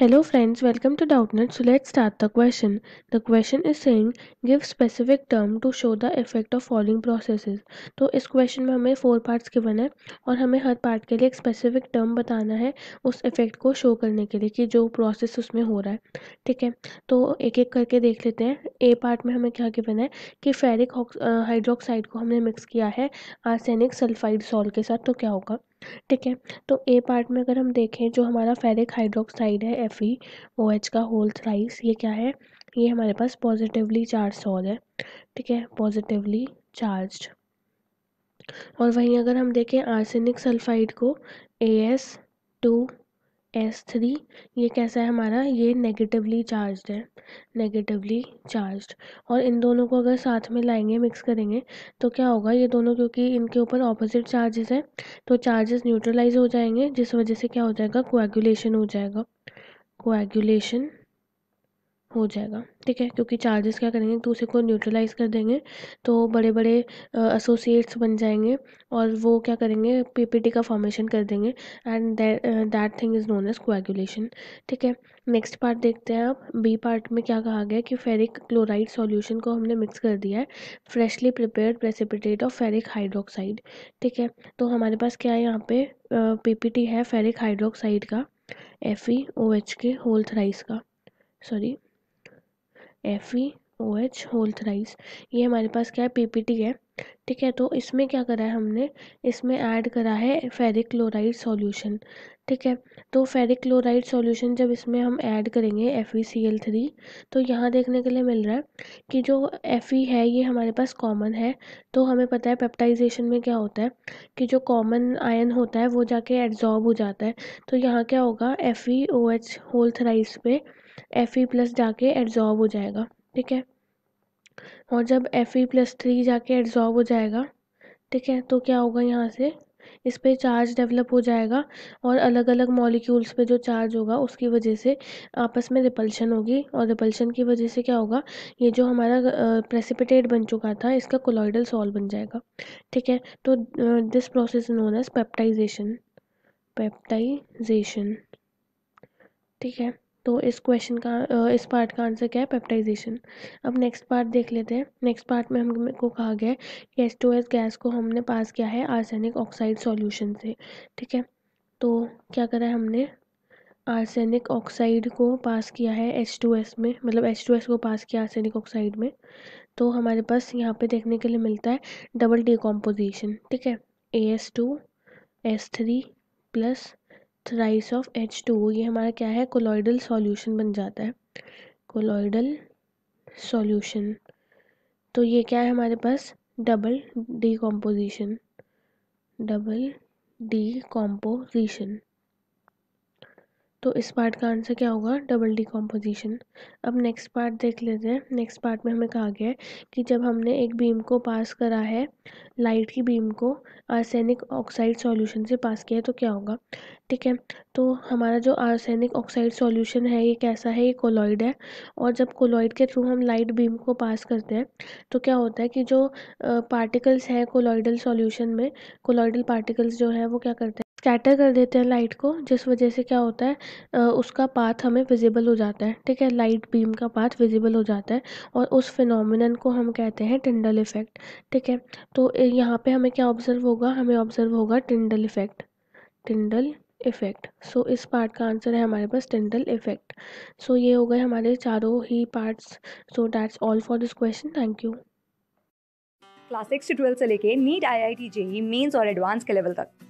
Hello friends, welcome to Doubtnut. So let's start the question. The question is saying give specific term to show the effect of following processes. तो इस question में हमें four parts given है और हमें हर part के लिए एक स्पेसिफिक टर्म बताना है उस इफ़ेक्ट को शो करने के लिए कि जो प्रोसेस उसमें हो रहा है ठीक है तो एक एक करके देख लेते हैं ए पार्ट में हमें क्या गिवन है कि फेरिक हाइड्रोक्साइड को हमने मिक्स किया है आर्सेनिक सल्फाइड सॉल्ट के साथ तो क्या होगा ठीक है तो ए पार्ट में अगर हम देखें जो हमारा फेरिक हाइड्रोक्साइड है एफ़ ई ओ एच का होल थ्राइस ये क्या है? ये हमारे पास पॉजिटिवली चार्ज सॉल है, ठीक है? पॉजिटिवली चार्ज और वहीं अगर हम देखें आर्सेनिक सल्फाइड को A S two S three ये कैसा है हमारा? ये नेगेटिवली चार्ज है नेगेटिवली चार्ज और इन दोनों को अगर साथ में लाएँगे मिक्स करेंगे तो क्या होगा? ये दोनों क्योंकि इनके ऊपर ऑपोजिट चार्जेस हैं तो चार्जेस न्यूट्रलाइज हो जाएँगे, जिस वजह से क्या हो जाएगा? कोएगुलेशन हो जाएगा। कोएगुलेशन हो जाएगा, ठीक है? क्योंकि चार्जेस क्या करेंगे, एक दूसरे को न्यूट्रलाइज कर देंगे तो बड़े बड़े एसोसिएट्स बन जाएँगे और वो क्या करेंगे पीपीटी का फॉर्मेशन कर देंगे and that thing is known as coagulation ठीक है? नेक्स्ट पार्ट देखते हैं आप। बी पार्ट में क्या कहा गया कि फेरिक क्लोराइड सॉल्यूशन को हमने मिक्स कर दिया है। Freshly prepared precipitate of ferric hydroxide ठीक है? तो हमारे पास क्या है यहाँ पे? पीपीटी है फेरिक हाइड्रोक्साइड का एफ़ ई ओ एच के होल थ्राइस का sorry F E O H whole thrice, ये हमारे पास क्या है? पीपीटी है। ठीक है तो इसमें क्या करा है हमने? इसमें ऐड करा है फेरिक क्लोराइड सॉल्यूशन। ठीक है तो फेरिक क्लोराइड सॉल्यूशन जब इसमें हम ऐड करेंगे F E C L three तो यहाँ देखने के लिए मिल रहा है कि जो एफ़ ई है, ये हमारे पास कॉमन है। तो हमें पता है पेप्टाइजेशन में क्या होता है कि जो कॉमन आयन होता है, वो जाके एड्जॉर्ब हो जाता है। तो यहाँ क्या होगा? F E O H whole thrice पे एफ़ ई प्लस जाके एड्जॉर्ब हो जाएगा, ठीक है? और जब एफ़ ई प्लस थ्री जाके एड्जॉर्ब हो जाएगा, ठीक है? तो क्या होगा यहाँ से? इस पर चार्ज डेवलप हो जाएगा और अलग अलग मॉलिक्यूल्स पे जो चार्ज होगा, उसकी वजह से आपस में रिपल्शन होगी। और रिपल्शन की वजह से क्या होगा? ये जो हमारा प्रेसिपिटेट बन चुका था, इसका कोलॉइडल सॉल्व बन जाएगा, ठीक है? तो this process known as peptization peptization ठीक है? तो इस क्वेश्चन का इस पार्ट का आंसर क्या है? पेप्टाइजेशन अब नेक्स्ट पार्ट देख लेते हैं। नेक्स्ट पार्ट में हमको कहा गया है कि एस टू एस गैस को हमने पास किया है आर्सेनिक ऑक्साइड सॉल्यूशन से। ठीक है? तो क्या करा है हमने? आर्सेनिक ऑक्साइड को पास किया है एच टू एस में। मतलब एच टू एस को पास किया आर्सेनिक ऑक्साइड में। तो हमारे पास यहाँ पे देखने के लिए मिलता है डबल डिकम्पोजिशन ठीक है? A S two S three plus thrice of H two, ये हमारा क्या है? कोलॉइडल सॉल्यूशन बन जाता है। कोलॉइडल सॉल्यूशन तो ये क्या है हमारे पास? डबल डी डबल डिकम्पोजिशन तो इस पार्ट का आंसर क्या होगा? डबल डिकम्पोजिशन अब नेक्स्ट पार्ट देख लेते हैं। नेक्स्ट पार्ट में हमें कहा गया है कि जब हमने एक बीम को पास करा है लाइट की बीम को आर्सेनिक ऑक्साइड सॉल्यूशन से पास किया है तो क्या होगा? ठीक है? तो हमारा जो आर्सेनिक ऑक्साइड सॉल्यूशन है, ये कैसा है? ये कोलॉइड है। और जब कोलॉइड के थ्रू हम लाइट बीम को पास करते हैं तो क्या होता है कि जो पार्टिकल्स हैं कोलॉइडल सॉल्यूशन में कोलॉइडल पार्टिकल्स जो है, वो क्या करते हैं? स्कैटर कर देते हैं लाइट को जिस वजह से क्या होता है उसका पाथ हमें विजिबल हो जाता है ठीक है? लाइट बीम का पाथ विजिबल हो जाता है और उस फिनोमिनन को हम कहते हैं टिंडल इफ़ेक्ट ठीक है? तो यहाँ पे हमें क्या ऑब्ज़र्व होगा? हमें ऑब्ज़र्व होगा Tyndall effect Tyndall effect so so, इस पार्ट का आंसर है हमारे पास टिंडल इफ़ेक्ट सो ये हो गए हमारे चारों ही parts so that's all for this question thank you class six से ट्वेल्थ से लेके NEET I I T JEE mains और एडवांस के लेवल तक।